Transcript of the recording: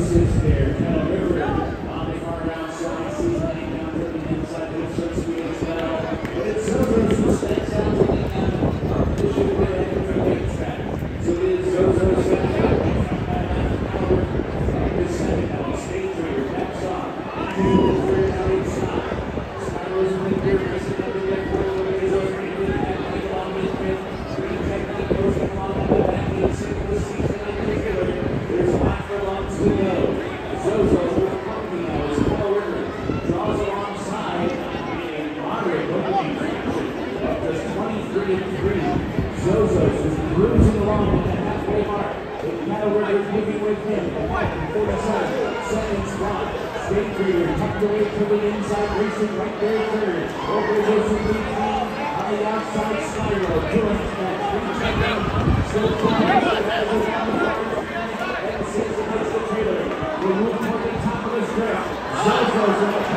sits there, Kettle River on 23 and 3. Zozos is cruising along at the halfway mark. With Cattle River moving with him. The back in 47. Second spot. Stage Raider tucked away to the inside, racing right there third. Organization lead team on the outside spiral. Doing that. Three check Still flying. And six against the trailer. We move toward the top of the strip. Zozos